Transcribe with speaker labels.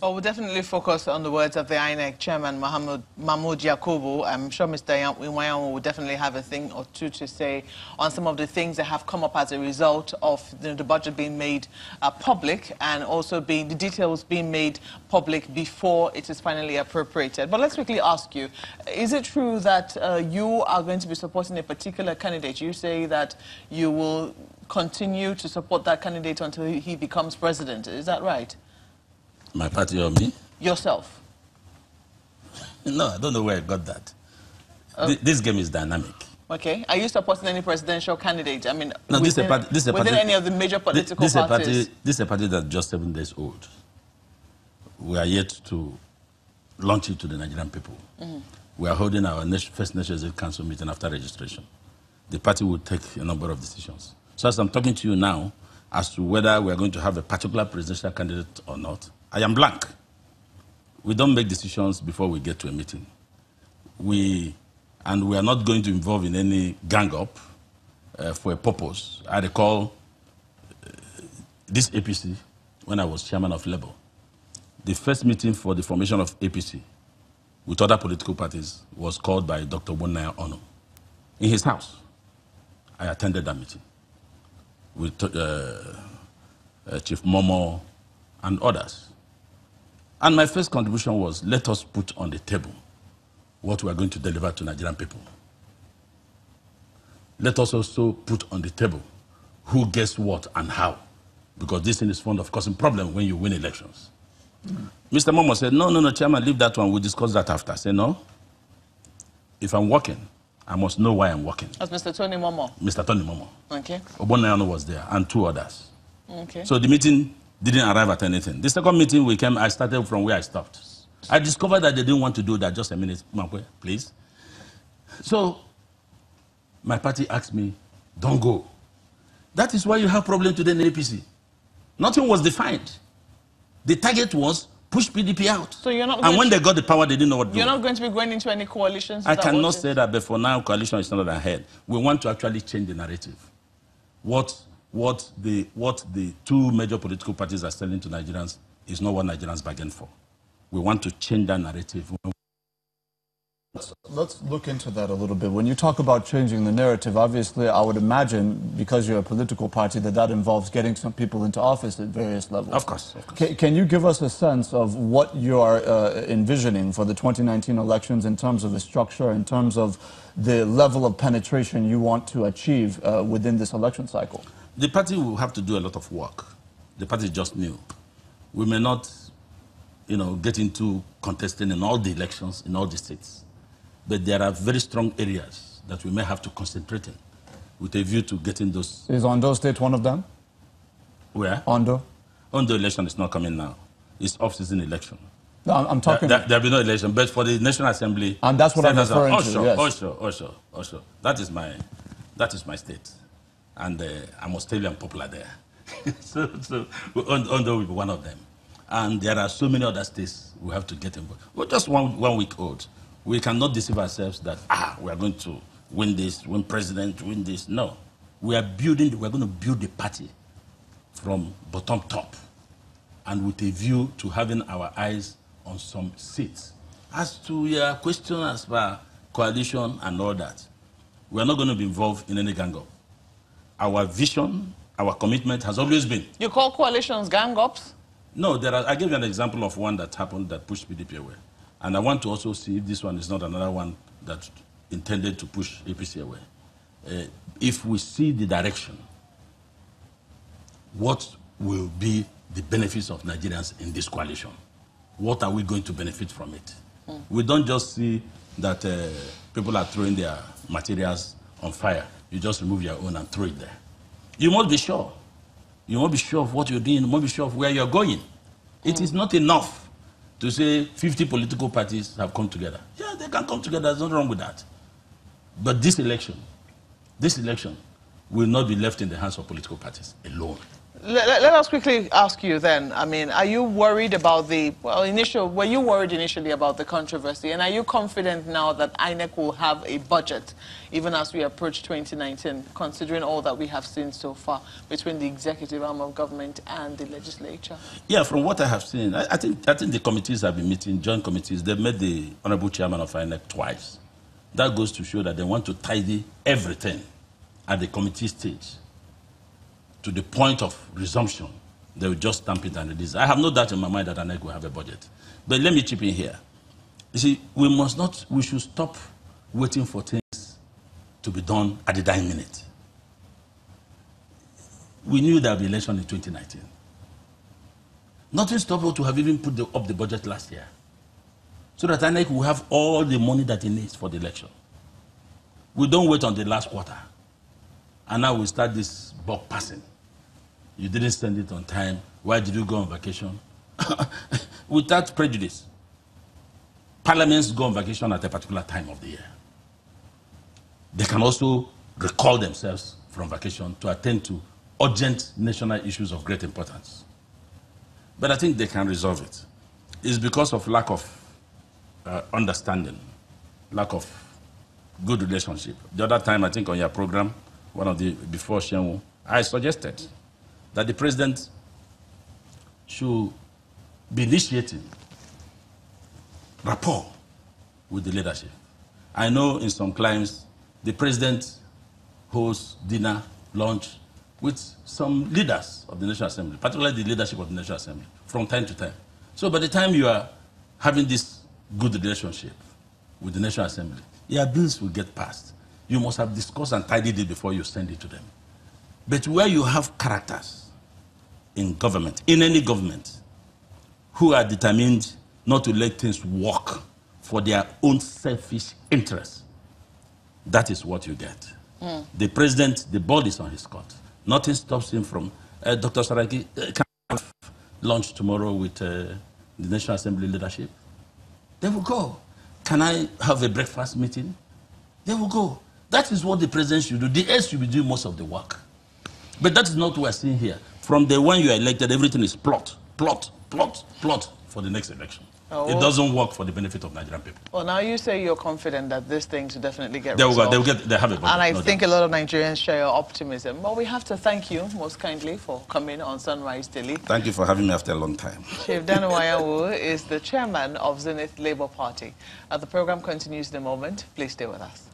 Speaker 1: Well, we'll definitely focus on the words of the INEC chairman, Mahmoud, Mahmoud Yakubu. I'm sure Mr. Nwanyanwu will definitely have a thing or two to say on some of the things that have come up as a result of you know, the budget being made uh, public and also being the details being made public before it is finally appropriated. But let's quickly ask you, is it true that uh, you are going to be supporting a particular candidate? You say that you will continue to support that candidate until he becomes president. Is that right?
Speaker 2: My party or me?
Speaker 1: Yourself.
Speaker 2: No, I don't know where I got that. Oh. This game is dynamic.
Speaker 1: Okay. Are you supporting any presidential candidate? I mean,
Speaker 2: no, within, this is a party, this is a party,
Speaker 1: any of the major political
Speaker 2: this,
Speaker 1: this
Speaker 2: parties?
Speaker 1: Is a
Speaker 2: party, this is a party that's just seven days old. We are yet to launch it to the Nigerian people. Mm -hmm. We are holding our first National Council meeting after registration. The party will take a number of decisions. So as I'm talking to you now, as to whether we are going to have a particular presidential candidate or not, I am blank. We don't make decisions before we get to a meeting. We, and we are not going to involve in any gang up uh, for a purpose. I recall uh, this APC when I was chairman of Labour. The first meeting for the formation of APC with other political parties was called by Dr. Ogbonnaya Onu in his house. I attended that meeting with uh, uh, Chief Momoh and others. And my first contribution was let us put on the table what we are going to deliver to Nigerian people. Let us also put on the table who gets what and how, because this thing is fond of causing problems when you win elections. Mm. Mr. Momoh said, no, no, no, Chairman, leave that one. We'll discuss that after. I said, no. If I'm working, I must know why I'm working.
Speaker 1: That's Mr. Tony Momoh.
Speaker 2: Mr. Tony Momoh.
Speaker 1: Okay.
Speaker 2: Ogbonnaya Onu was there, and two others.
Speaker 1: Okay.
Speaker 2: So the meeting didn't arrive at anything. The second meeting we came, I started from where I stopped. I discovered that they didn't want to do that. Just a minute, please. So my party asked me, don't go. That is why you have problem today in the APC. Nothing was defined. The target was push PDP out.
Speaker 1: So you're not.
Speaker 2: And when they got the power, they didn't know what to do.
Speaker 1: You're not going to be going into any coalitions.
Speaker 2: I cannot say that, but for now, coalition is not ahead. We want to actually change the narrative. What what the, what the two major political parties are selling to Nigerians is not what Nigerians bargain for. We want to change that narrative.
Speaker 3: Let's, let's look into that a little bit. When you talk about changing the narrative, obviously I would imagine, because you're a political party, that that involves getting some people into office at various levels.
Speaker 2: Of course. Of course.
Speaker 3: Can, can, you give us a sense of what you are uh, envisioning for the 2019 elections in terms of the structure, in terms of the level of penetration you want to achieve uh, within this election cycle?
Speaker 2: The party will have to do a lot of work. The party is just new. We may not, you know, get into contesting in all the elections in all the states, but there are very strong areas that we may have to concentrate in with a view to getting those.
Speaker 3: Is Ondo State one of them?
Speaker 2: Where?
Speaker 3: Ondo.
Speaker 2: Ondo election is not coming now. It's off-season election.
Speaker 3: No, I'm talking.
Speaker 2: There, will be no election, but for the National Assembly.
Speaker 3: And that's what I'm referring
Speaker 2: oh,
Speaker 3: to.
Speaker 2: Sure,
Speaker 3: yes.
Speaker 2: Oh, sure, oh, sure, oh, sure. That is my, that is my state and uh, I'm Australian popular there. so, so Ondo will be one of them. And there are so many other states we have to get involved. We're just one, one week old. We cannot deceive ourselves that, ah, we are going to win this, win president, win this. No. We are building, we're going to build the party from bottom top and with a view to having our eyes on some seats. As to your question as far coalition and all that, we are not going to be involved in any gang up our vision, our commitment has always been.
Speaker 1: You call coalitions gang ups?
Speaker 2: No, there are, I gave you an example of one that happened that pushed PDP away. And I want to also see if this one is not another one that intended to push APC away. Uh, if we see the direction, what will be the benefits of Nigerians in this coalition? What are we going to benefit from it? Mm. We don't just see that uh, people are throwing their materials on fire you just remove your own and throw it there. You must be sure. You must be sure of what you're doing. You must be sure of where you're going. It mm. is not enough to say 50 political parties have come together. Yeah, they can come together. There's nothing wrong with that. But this election, this election will not be left in the hands of political parties alone.
Speaker 1: Let, let, us quickly ask you then. I mean, are you worried about the, well, initial, were you worried initially about the controversy? And are you confident now that INEC will have a budget, even as we approach 2019, considering all that we have seen so far between the executive arm of government and the legislature?
Speaker 2: Yeah, from what I have seen, I, I think, I think the committees have been meeting, joint committees. They've met the Honorable Chairman of INEC twice. That goes to show that they want to tidy everything at the committee stage to the point of resumption, they will just stamp it and release. I have no doubt in my mind that INEC will have a budget. But let me chip in here. You see, we must not, we should stop waiting for things to be done at the dying minute. We knew there would be election in 2019. Nothing stopped us to have even put the, up the budget last year. So that INEC will have all the money that it needs for the election. We don't wait on the last quarter. And now we start this buck passing. You didn't send it on time. Why did you go on vacation? Without prejudice. Parliaments go on vacation at a particular time of the year. They can also recall themselves from vacation to attend to urgent national issues of great importance. But I think they can resolve it. It's because of lack of uh, understanding, lack of good relationship. The other time, I think on your program, one of the before Shenwu, I suggested that the president should be initiating rapport with the leadership. I know in some climes the president hosts dinner, lunch with some leaders of the National Assembly, particularly the leadership of the National Assembly, from time to time. So by the time you are having this good relationship with the National Assembly, your bills will get passed. You must have discussed and tidied it before you send it to them. But where you have characters in government, in any government, who are determined not to let things work for their own selfish interests, that is what you get. Mm. The president, the ball is on his court. Nothing stops him from. Uh, Dr. Saraki uh, can have lunch tomorrow with uh, the National Assembly leadership. They will go. Can I have a breakfast meeting? They will go. That is what the president should do. The S should be doing most of the work. But that is not what we're seeing here. From the one you are elected, everything is plot, plot, plot, plot for the next election. Oh. It doesn't work for the benefit of Nigerian people.
Speaker 1: Well, now you say you're confident that this thing will definitely get
Speaker 2: they
Speaker 1: will
Speaker 2: resolved. Go, they will get, they have it.
Speaker 1: And I no think doubt. a lot of Nigerians share your optimism. Well, we have to thank you most kindly for coming on Sunrise Daily.
Speaker 2: Thank you for having me after a long time.
Speaker 1: Chief Dan Nwanyanwu is the chairman of Zenith Labour Party. Uh, the program continues in a moment. Please stay with us.